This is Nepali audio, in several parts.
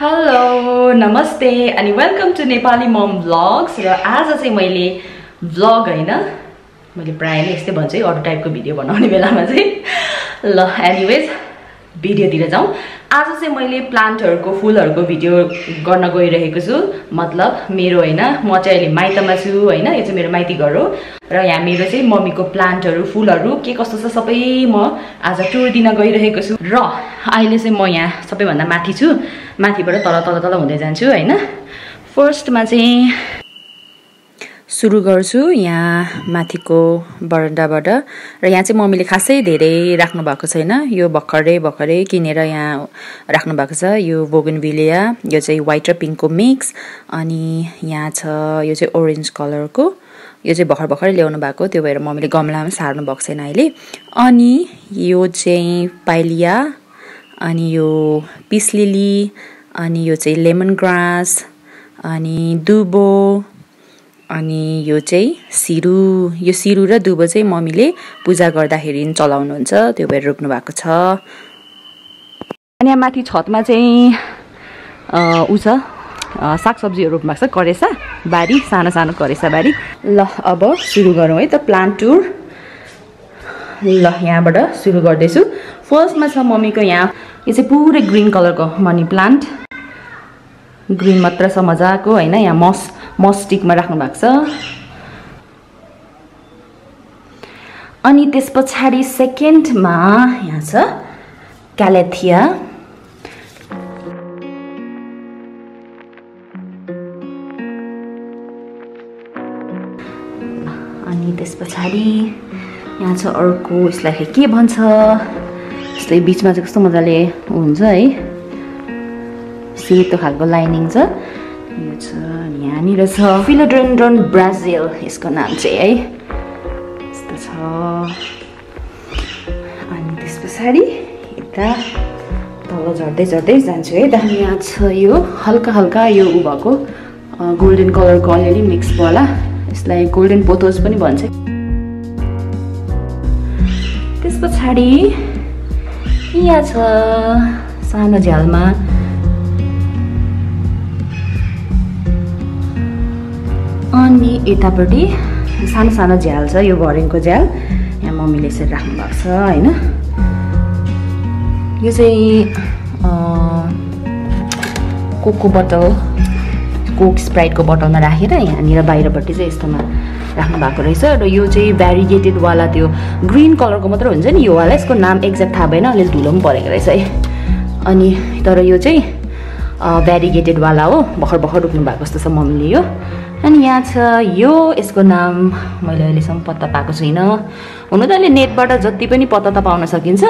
हेलो नमस्ते अनि welcome to Nepali mom vlogs र आज चाहिँ मैले भ्लग होइन मैले प्रायः नै यस्तै भन्छु है अरू टाइपको भिडियो बनाउने बेलामा चाहिँ। ल एनिवेज भिडियोतिर जाउँ। आज चाहिँ मैले प्लान्टहरूको फुलहरूको भिडियो गर्न गइरहेको छु। मतलब मेरो होइन म चाहिँ अहिले माइतमा छु होइन? यो चाहिँ मेरो माइती घर हो। र यहाँ मेरो चाहिँ मम्मीको प्लान्टहरू फुलहरू के कस्तो छ सबै म आज टुर दिन गइरहेको छु। र अहिले चाहिँ म यहाँ सबैभन्दा माथि छु। माथिबाट तल तल तल हुँदै जान्छु होइन? फर्स्टमा चाहिँ सुरु गर्छु यहाँ माथिको बरन्डाबाट र यहाँ चाहिँ मम्मीले खासै धेरै राख्नु भएको छैन। यो भर्खरै भर्खरै किनेर यहाँ राख्नु भएको छ। यो बोगनभिलिया यो चाहिँ वाइट र पिङ्कको मिक्स अनि यहाँ छ यो चाहिँ ओरेन्ज कलरको यो चाहिँ भर्खर भर्खरै ल्याउनु भएको त्यो भएर मम्मीले गमलामा सार्नु भएको छैन अहिले। अनि यो चाहिँ पाइलिया अनि यो पिसलिली अनि यो चाहिँ लेमन ग्रास अनि दुबो अनि यो चाहिँ सिरु यो सिरु र दुबो चाहिँ मम्मीले पूजा गर्दाखेरि चलाउनुहुन्छ त्यो भएर रोप्नु भएको छ। अनि यहाँ माथि छतमा चाहिँ ऊ छ सागसब्जीहरू रोप्नु भएको छ करेसा बारी सानो सानो करेसा बारी। ल अब सुरु गरौँ है त प्लान्ट टुर ल यहाँबाट सुरु गर्दैछु। फर्स्टमा छ मम्मीको यहाँ यो चाहिँ पुरै ग्रिन कलरको मनी प्लान्ट ग्रिन मात्र छ मजाको होइन यहाँ मस मस्टिकमा राख्नु भएको छ। अनि त्यस पछाडि सेकेन्डमा यहाँ छ क्यालेथिया। अनि त्यस पछाडि यहाँ छ अर्को यसलाई के भन्छ? यस्तै बिचमा चाहिँ कस्तो मजाले हुन्छ है? सेतो खालको लाइनिङ छ। यो छ अनि यहाँनिर छ फिलोड्रेन्ड्रोन ब्राजिल यसको नाम चाहिँ है। यस्तो छ। अनि त्यस पछाडि यता तल झर्दै झर्दै जान्छु है। त यहाँ छ यो हल्का हल्का यो ऊ भएको गोल्डन कलरको अलिअलि मिक्सवाला यसलाई गोल्डन पोथोज पनि भन्छ। त्यस पछाडि यहाँ छ सानो झ्यालमा अनि यतापट्टि सानो सानो झ्याल छ यो भरेङको झ्याल। यहाँ मम्मीले यसरी राख्नु भएको छ होइन? यो चाहिँ कोकको बोतल कोक स्प्राइटको बोतलमा राखेर यहाँनिर बाहिरपट्टि चाहिँ यस्तोमा राख्नु भएको रहेछ। र यो चाहिँ भ्यारिगेटेडवाला त्यो ग्रिन कलरको मात्र हुन्छ नि यो वाला यसको नाम एक्ज्याक्ट थाहा भएन अलिअलि धुलो पनि परेको रहेछ है। अनि तर यो चाहिँ भ्यारिगेटेडवाला हो भर्खर भर्खर रोप्नु भएको जस्तो छ मम्मीले यो। अनि यहाँ छ यो यसको नाम मैले अहिलेसम्म पत्ता पाएको छुइनँ। हुनु त अहिले नेटबाट जति पनि पत्ता त पाउन सकिन्छ।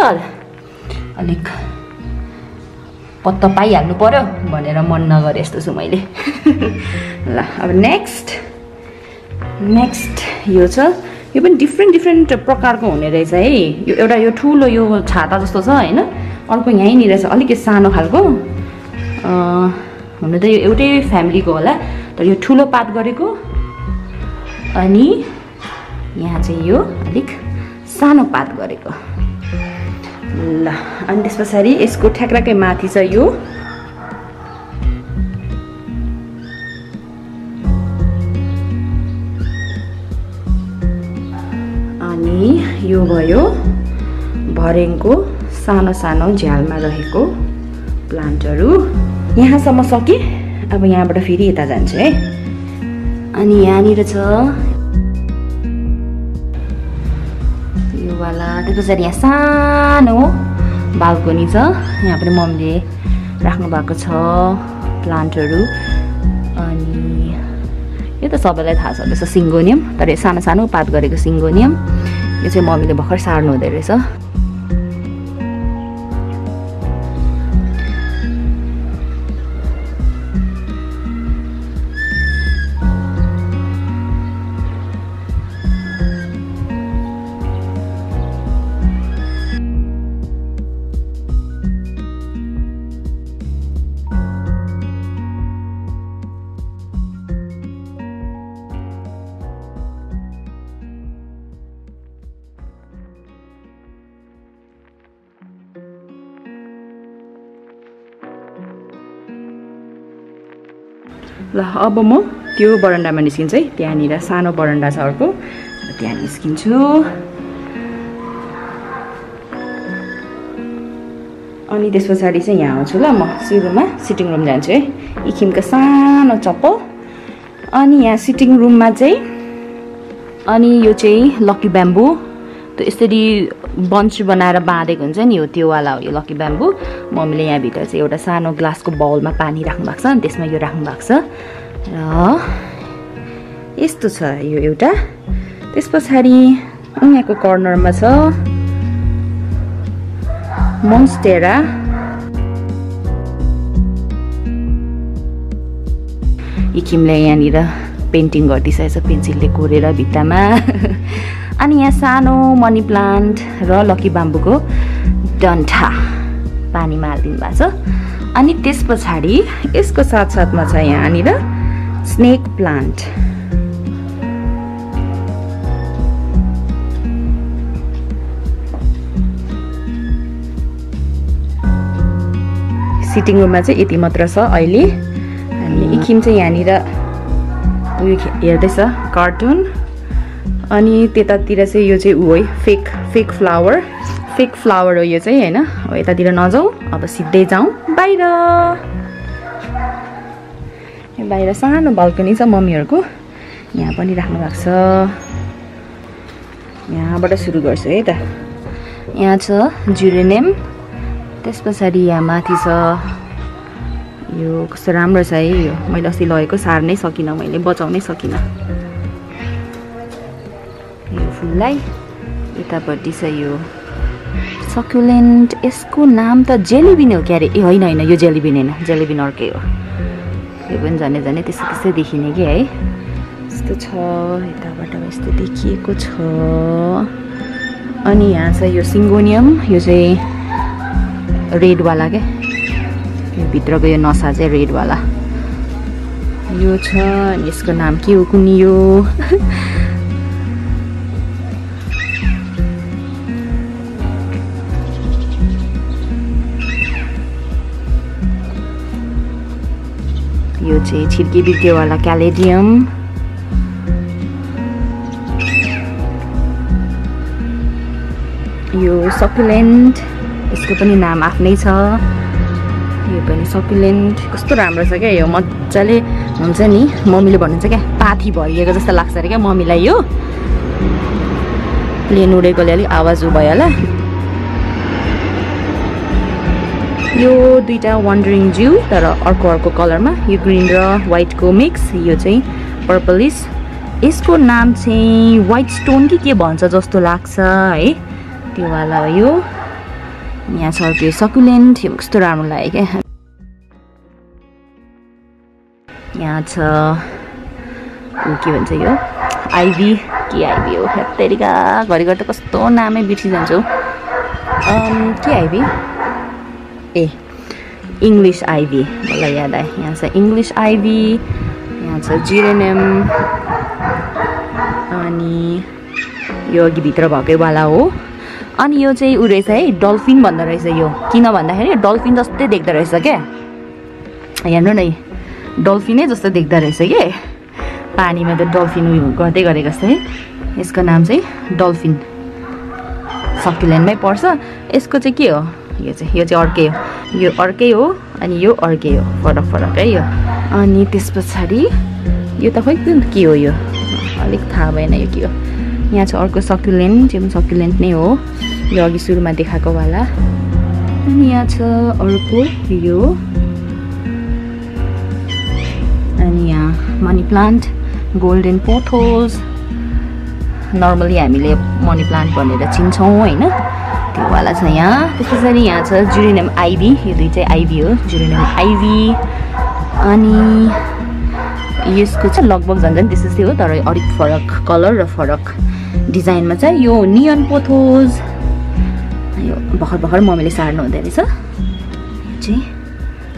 अलिक पत्ता पाइहाल्नु पऱ्यो भनेर मन नगरे यस्तो छु मैले। ल अब नेक्स्ट नेक्स्ट यो छ। यो पनि डिफ्रेन्ट डिफ्रेन्ट प्रकारको हुने रहेछ है। यो एउटा यो ठुलो यो छाता जस्तो छ होइन? अर्को यहीँनिर छ अलिकति सानो खालको। हुनु त यो एउटै फ्यामिलीको होला। तर यो ठुलो पात गरेको। अनि यहाँ चाहिँ यो अलिक सानो पात गरेको। ल अनि त्यस पछाडि यसको ठ्याक्राकै माथि छ यो। अनि यो भयो भरेङको सानो सानो झ्यालमा रहेको प्लान्टहरू। यहाँसम्म सकेँ? अब यहाँबाट फेरि यता जान्छु है। अनि यहाँनिर छ योवाला त्यो पछाडि यहाँ सानो बाल्कनी छ। यहाँ पनि मम्मीले राख्नु भएको छ प्लान्टहरू। अनि यो त सबैलाई थाहा छ त्यसो सिङ्गोनियम तर यो सानो सानो पात गरेको सिङ्गोनियम। यो चाहिँ मम्मीले भर्खर सार्नु हुँदो रहेछ। ल अब म त्यो बरन्डामा निस्किन्छु है। त्यहाँनिर सानो बरन्डा छ अर्को। त्यहाँ निस्किन्छु। अनि त्यस पछाडि चाहिँ यहाँ आउँछु ल म सुरुमा सिटिङ रुम जान्छु है। इखिमको सानो चप्पल। अनि यहाँ सिटिङ रुममा चाहिँ अनि यो चाहिँ लक्की ब्याम्बु। त्यो यसरी बन्च बनाएर बाँधेको हुन्छ नि हो त्योवाला हो यो लक्की ब्याम्बु मम्मीले यहाँभित्र चाहिँ एउटा सानो ग्लासको बाउलमा पानी राख्नु भएको छ अनि त्यसमा यो राख्नु भएको छ। र यस्तो छ यो एउटा। त्यस पछाडि यहाँको कर्नरमा छ मोन्स्टेरा इकिमले यहाँनिर पेन्टिङ गरिदिइसकेको छ पेन्सिलले कोरेर भित्तामा। अनि यहाँ सानो मनी प्लान्ट र लकी बाम्बुको डन्ठा पानीमा हालिदिनु भएको छ। अनि त्यस पछाडि यसको साथसाथमा छ यहाँनिर स्नेक प्लान्ट। सिटिङ रुममा चाहिँ यति मात्र छ अहिले। अनि इखिम चाहिँ यहाँनिर उयो हेर्दैछ कार्टुन। अनि त्यतातिर चाहिँ यो चाहिँ ऊ है fake fake flower fake flower हो यो चाहिँ होइन? अब यतातिर नजाउँ अब सिधै जाउँ। बाहिर! बाहिर सानो बाल्कनी छ मम्मीहरूको। यहाँ पनि राख्नु भएको छ। यहाँबाट सुरु गर्छु है त। यहाँ छ जुरेनेम त्यस पछाडि यहाँ माथि छ। यो कस्तो राम्रो छ है यो। मैले अस्ति लगेको सार्नै सकिनँ मैले बचाउनै सकिनँ। फुललाई यतापट्टि छ यो सकुलेन्ट यसको नाम त जेलिबिन हो क्यारे। ए होइन होइन यो जेलिबिन होइन जेलिबिन अर्कै हो। यो पनि झनै झनै त्यस्तै त्यस्तै देखिने कि है। यस्तो छ यताबाट यस्तो देखिएको छ। अनि यहाँ छ यो सिङ्गोनियम यो चाहिँ रेडवाला क्या यो भित्रको यो नसा चाहिँ रेडवाला। यो छ यसको नाम के हो कुनी यो? चाहिँ छिर्की बिर्केवाला क्यालेडियम यो सकुलेन्ट यसको पनि नाम आफ्नै छ यो पनि सकुलेन्ट कस्तो राम्रो छ क्या यो मजाले हुन्छ नि मम्मीले भन्नुहुन्छ क्या पाथी भरिएको जस्तो लाग्छ अरे क्या मम्मीलाई यो प्लेन उडेकोले अलिक आवाज भयो होला। यो दुइटा वन्डरिङ जिउ तर अर्को अर्को कलरमा यो ग्रिन र वाइटको मिक्स यो चाहिँ पर्पलिस यसको नाम चाहिँ वाइट स्टोन कि के भन्छ जस्तो लाग्छ है? त्योवाला हो यो। यहाँ छ त्यो सकुलेन्ट यो कस्तो राम्रो लाग्यो क्या। यहाँ छ के भन्छ यो? आइभी के आइभी हो? हेत्तेरिका घरिघरि त कस्तो नामै बिर्सिजान्छु। के आइभी ए इङ्ग्लिस आइभी मलाई याद आयो यहाँ छ इङ्ग्लिस आइभी यहाँ छ जिरेनियम अनि यो अघि भित्र भएकैवाला हो अनि यो चाहिँ ऊ रहेछ है डल्फिन भन्दो रहेछ यो किन भन्दाखेरि डल्फिन जस्तै देख्दो रहेछ क्या हेर्नु न डल्फिनै जस्तो देख्दो रहेछ कि पानीमा त डल्फिन उयो गर्दै गरेको जस्तो यसको नाम चाहिँ डल्फिन सकिल्यान्डमै पर्छ यसको चाहिँ के हो यो चाहिँ यो चाहिँ अर्कै हो। यो अर्कै हो अनि यो अर्कै हो। फरक फरक है यो। अनि त्यस पछाडि यो त खोइ के हो यो? अलिक थाहा भएन यो के हो। यहाँ छ अर्को सकुलेन्ट यो पनि सकुलेन्ट नै हो। यो अघि सुरुमा देखाएकोवाला अनि यहाँ छ अर्को यो। अनि यहाँ money plant golden pothos normally हामीले मनी प्लान्ट भनेर चिन्छौँ होइन? त्योवाला छ यहाँ। त्यस पछाडि यहाँ छ जुरिनियम आइभी। यो दुई चाहिँ आइभी हो जुरिनियम आइभी। अनि यसको चाहिँ लगभग झन् झन् त्यस्तै हो तर अलिक फरक कलर र फरक डिजाइनमा चाहिँ यो नियन पोथोज। यो भर्खर भर्खर मम्मीले सार्नु हुँदो रहेछ। चाहिँ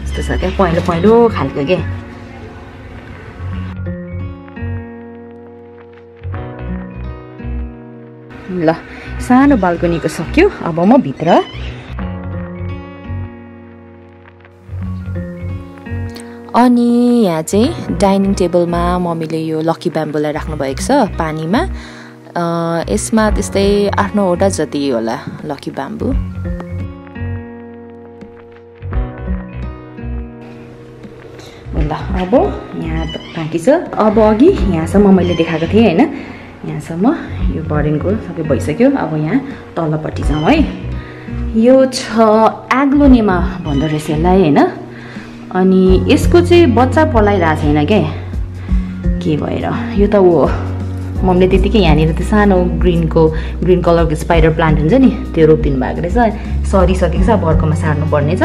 यस्तो छ क्या पहेँलो पहेँलो खालको क्या ल सानो बाल्कनीको सक्यो। अब म भित्र। अनि यहाँ चाहिँ डाइनिङ टेबलमा मम्मीले यो लकी ब्याम्बोलाई राख्नुभएको छ पानीमा। यसमा त्यस्तै आठ नौवटा जति होला लकी ब्याम्बु। ल अब यहाँ बाँकी छ। अब अघि यहाँसम्म मैले देखाएको थिएँ होइन? यहाँसम्म यो बरेनको सबै भइसक्यो। अब यहाँ तल्लोपट्टि जाउँ है। यो छ एग्लोनेमा भन्दो रहेछ यसलाई होइन? अनि यसको चाहिँ बच्चा पलाइरहेको छैन क्या के भएर? यो त हो। मम्मीले त्यतिकै यहाँनिर त्यो सानो ग्रिनको ग्रिन कलरको स्पाइडर प्लान्ट हुन्छ नि त्यो रोपिदिनु भएको रहेछ। सरिसकेको छ अर्कोमा सार्नुपर्ने छ।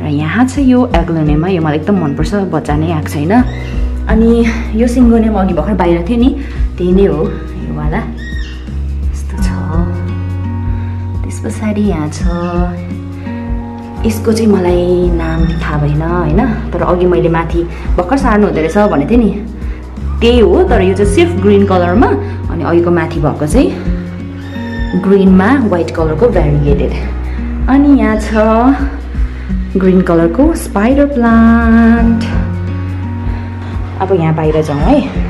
र यहाँ चाहिँ यो एग्लोनेमा यो मलाई एकदम मनपर्छ बच्चा नै आएको छैन। अनि यो सिङ्गोनेमा अघि भर्खर बाहिर थियो नि त्यही नै हो। योवाला यस्तो छ। त्यस पछाडि यहाँ छ। यसको चाहिँ मलाई नाम थाहा भएन होइन? तर अघि मैले माथि भर्खर सार्नु हुँदो रहेछ भनेको थिएँ नि। त्यही हो तर यो चाहिँ सिर्फ ग्रिन कलरमा अनि अघिको माथि भएको चाहिँ ग्रिनमा वाइट कलरको भेरिएटेड अनि यहाँ छ ग्रिन कलरको स्पाइडर प्लान्ट अब यहाँ बाहिर जाउँ है।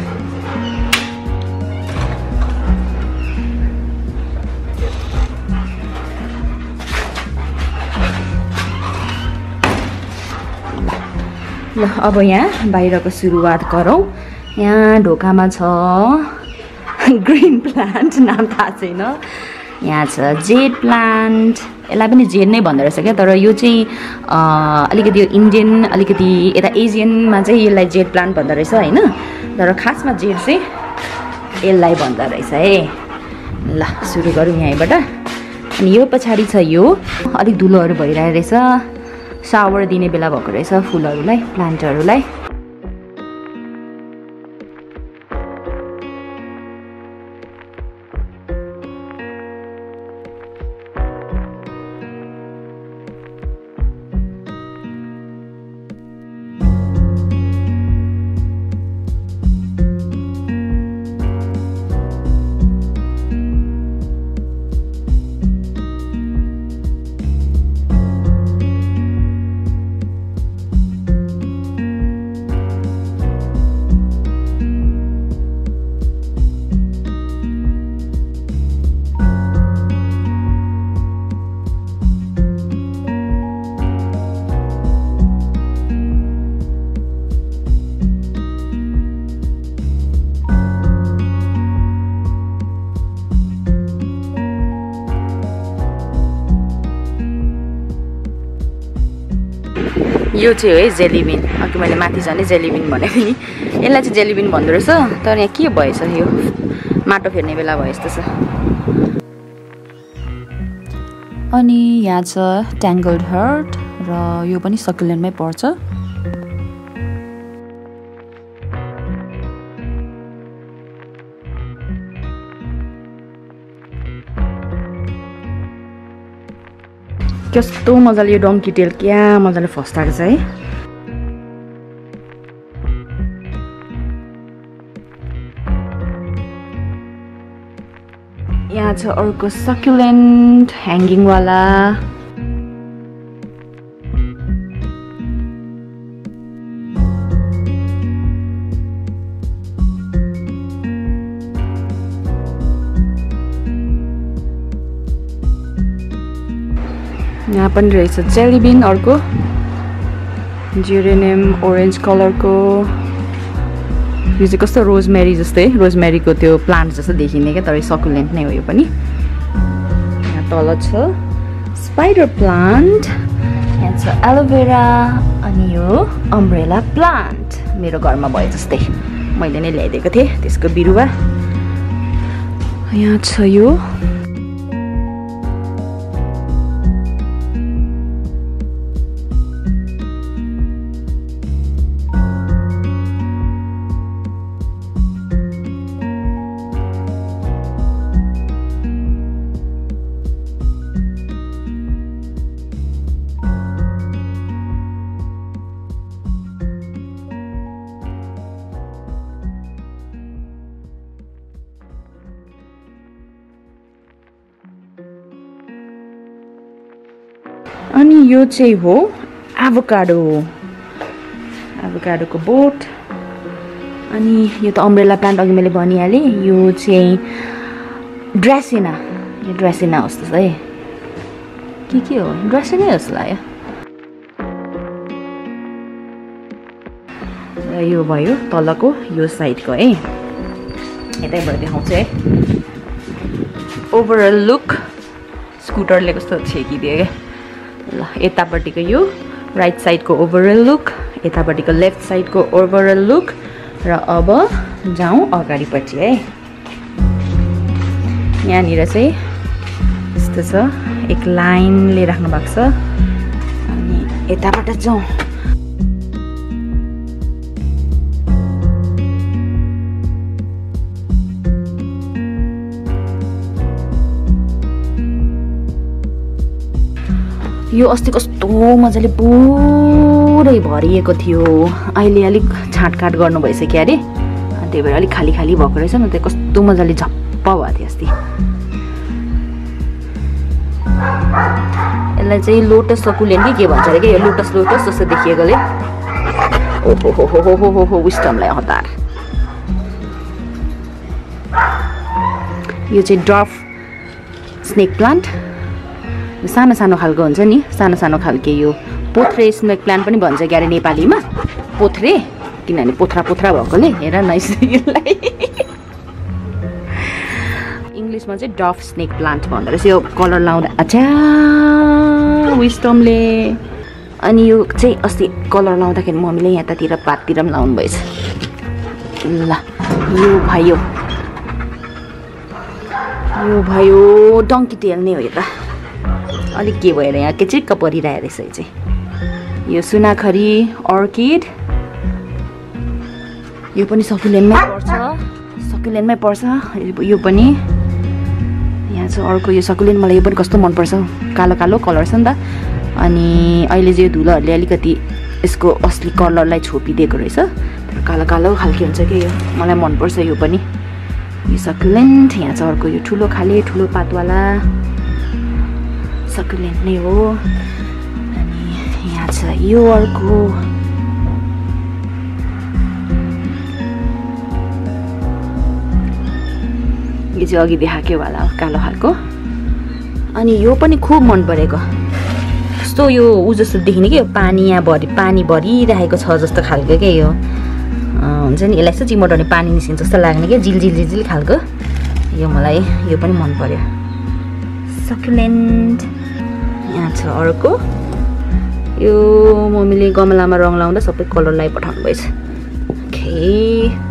ल अब यहाँ बाहिरको सुरुवात गरौँ। यहाँ ढोकामा छ ग्रिन प्लान्ट नाम थाहा छैन। यहाँ छ जेड प्लान्ट। यसलाई पनि जेड नै भन्दो रहेछ क्या तर यो चाहिँ अलिकति यो इन्डियन अलिकति यता एजियनमा चाहिँ यसलाई जेड प्लान्ट भन्दो रहेछ होइन? तर खासमा जेड चाहिँ यसलाई भन्दो रहेछ है ल सुरु गरौँ यहीँबाट। अनि यो पछाडि छ यो। अलिक धुलोहरू भइरहेको रहेछ सावर दिने बेला भएको रहेछ फुलहरूलाई प्लान्टहरूलाई। यो चाहिँ हो जेलिबिन। अघि मैले माथि झन् जेलिबिन थिएँ नि। यसलाई चाहिँ जेलिबिन भन्दो रहेछ। तर यहाँ के भएछ यो? माटो फेर्ने बेला भयो यस्तो छ। अनि यहाँ छ ट्याङ्गल्ड हर्ट र यो पनि सकुलेन्टमै पर्छ। कस्तो मजाले यो डङ्की टेल क्या मजाले फस्टाएको छ है यहाँ छ अर्को सकुलेन्ट ह्याङ्गिङवाला पनि रहेछ। जेलिबिन अर्को। जेरेनियम ओरेन्ज कलरको यो चाहिँ कस्तो रोजमेरी जस्तै रोजमेरीको त्यो प्लान्ट जस्तो देखिने क्या तर सकुलेन्ट नै हो यो पनि। यहाँ तल छ स्पाइडर प्लान्ट यहाँ छ एलोभेरा अनि यो अम्ब्रेला प्लान्ट मेरो घरमा भयो जस्तै। मैले नै ल्याइदिएको थिएँ त्यसको बिरुवा। यहाँ छ यो अनि यो चाहिँ हो एभोकाडो एभोकाडोको बोट. अनि यो त अम्ब्रेला प्लान्ट अघि मैले भनिहालेँ यो चाहिँ ड्रेसिना यो ड्रेसिना छ है के के हो? ड्रेसिनै जस्तो लाग्यो यो भयो तलको यो साइडको है यतैबाट देखाउँछु है ओभरअल लुक स्कुटरले कस्तो छेकिदियो क्या ल यतापट्टिको यो राइट साइडको ओभरअल लुक यतापट्टिको लेफ्ट साइडको ओभरअल लुक र अब जाउँ अगाडिपट्टि है। यहाँनिर चाहिँ यस्तो छ एक लाइनले राख्नु भएको छ। अनि यताबाट जाउँ। यो अस्ति कस्तो मजाले पुरै भरिएको थियो। अहिले अलिक छाँटकाट गर्नु भइसक्यो अरे। त्यही भएर अलिक खाली खाली भएको रहेछ न त्यो कस्तो मजाले झप्प भएको थियो अस्ति। यसलाई चाहिँ लोटस सकुलेन कि के भन्छ अरे यो लोटस लोटस जस्तो देखिएकोले ओहो हो हो विस्टमलाई हतार। यो चाहिँ ड्रफ स्नेक प्लान्ट। सानो सानो खालको हुन्छ नि सानो सानो खालके यो पोथ्रे स्नेक प्लान्ट पनि भन्छ क्यारे नेपालीमा। पोथ्रे? किनभने पोथ्रा पोथ्रा भएकोले हेर न यसलाई। इङ्ग्लिसमा चाहिँ डफ स्नेक प्लान्ट भन्दो रहेछ यो कलर लाउँदा अच्छा विस्टमले। अनि यो चाहिँ अस्ति कलर लाउँदाखेरि मम्मीले यतातिर पाततिर पनि लाउनु भएछ। ल यो भयो। यो भयो डङ्की टेल नै हो यो त अलिक के भएर यहाँ के चिक्क परिरहेको रहेछ यो चाहिँ? यो सुनाखरी अर्किड यो पनि सकुलेनमै पर्छ। सकुलेनमै पर्छ। यो पनि। यहाँ चाहिँ अर्को यो सकुलेन मलाई यो पनि कस्तो मनपर्छ। कालो कालो कलर छ नि त। अनि अहिले चाहिँ यो धुलोहरूले अलिकति यसको असली कलरलाई छोपिदिएको रहेछ। तर कालो कालो खालके हुन्छ कि यो? मलाई मनपर्छ यो पनि। यो सकुलेन्ट यहाँ चाहिँ अर्को यो ठुलो खाले ठुलो पातवाला। सकुलेन्ट नै हो। अनि यहाँ छ यो अर्को यो चाहिँ अघि देखाएको वाला हो कालो खालको। अनि यो पनि खुब मन परेको। कस्तो यो ऊ जस्तो देखिने कि पानी यहाँ भरि पानी भरिरहेको छ जस्तो खालको क्या यो हुन्छ नि? यसलाई यसो चिमोटाउने पानी निस्किन्छ जस्तो लाग्ने क्या जिल जिल जिल खालको। यो मलाई यो पनि मन पर्यो। सकुलेन्ट। यहाँ छ अर्को। यो मम्मीले गमलामा रङ लाउँदा सबै कलर पठाउनु भएछ। ओके।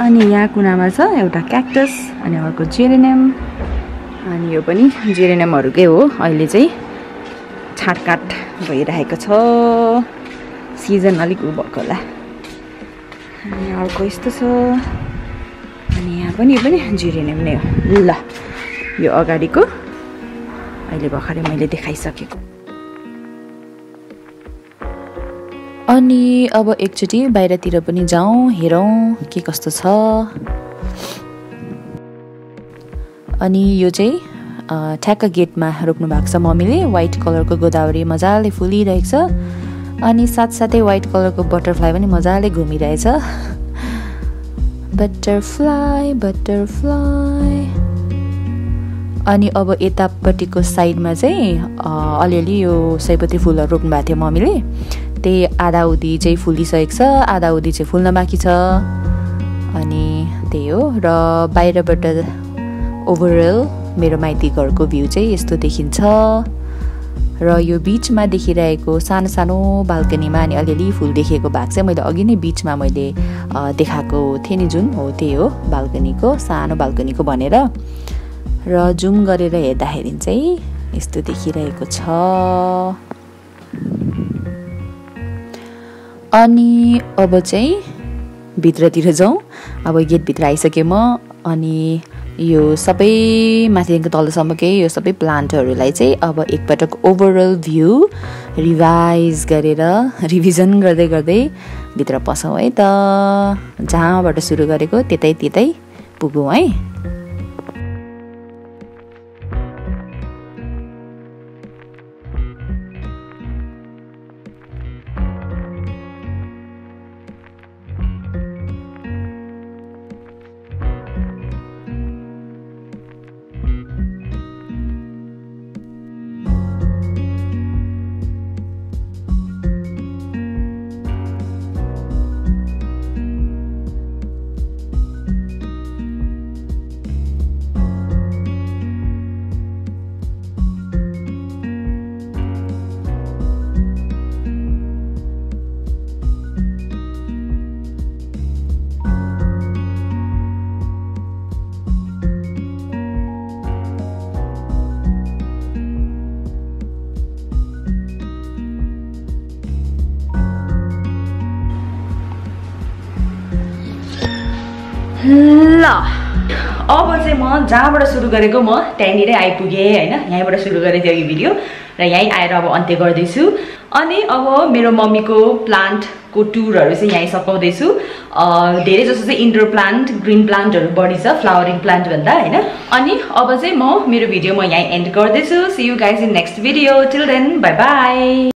अनि यहाँ कुनामा छ एउटा क्याक्टस अनि अर्को जेरेनियम। अनि यो पनि जेरेनियमहरूकै हो। अहिले चाहिँ छाटकाट भइरहेको छ। सिजन अलिक उ भएको होला। अनि अर्को यस्तो छ। अनि यहाँ पनि यो पनि जेरेनियम नै हो। ल यो अगाडिको अहिले भर्खरै मैले देखाइसकेको। अनि अब एकचोटि बाहिरतिर पनि जाउँ हेरौँ के कस्तो छ। अनि यो चाहिँ ठ्याक्क गेटमा रोप्नु भएको छ मम्मीले। वाइट कलरको गोदावरी मजाले फुलिरहेको छ। अनि साथसाथै वाइट कलरको बटरफ्लाई पनि मजाले घुमिरहेछ। बटरफ्लाई बटरफ्लाई अनि अब यतापट्टिको साइडमा चाहिँ अलिअलि यो सयपत्री फुलहरू रोप्नु भएको थियो मम्मीले। त्यही आधा उधी चाहिँ फुलिसकेको छ आधा उधी चाहिँ फुल्न बाँकी छ। अनि त्यही हो। र बाहिरबाट ओभरअल मेरो माइती घरको भ्यू चाहिँ यस्तो देखिन्छ। र यो बिचमा देखिरहेको सानो सानो बाल्कनीमा अनि अलिअलि फुल देखेको भाग चाहिँ मैले अघि नै बिचमा मैले देखाएको थिएँ नि जुन हो त्यही हो बाल्कनीको सानो बाल्कनीको भनेर। र जुम गरेर हेर्दाखेरि चाहिँ यस्तो देखिरहेको छ। अनि अब चाहिँ भित्रतिर जाउँ। अब गेटभित्र आइसकेँ म अनि यो सबै माथिदेखिको तलसम्मकै यो सबै प्लान्टहरूलाई चाहिँ अब एकपटक ओभरअल भ्यू रिभाइज गरेर रिभिजन गर्दै गर्दै भित्र पसौँ है त। जहाँबाट सुरु गरेको त्यतै त्यतै पुगौँ है। ल अब चाहिँ म जहाँबाट सुरु गरेको म त्यहीँनिरै आइपुगेँ होइन? यहीँबाट सुरु गरेको थियो यो भिडियो र यहीँ आएर अब अन्त्य गर्दैछु। अनि अब मेरो मम्मीको प्लान्टको टुरहरू चाहिँ यहीँ सघाउँदैछु। धेरै जस्तो चाहिँ इन्डोर प्लान्ट ग्रिन प्लान्टहरू बढी छ फ्लावरिङ प्लान्ट भन्दा होइन? अनि अब चाहिँ म मेरो भिडियो म यहीँ एन्ड गर्दैछु। See you guys in next video till then bye bye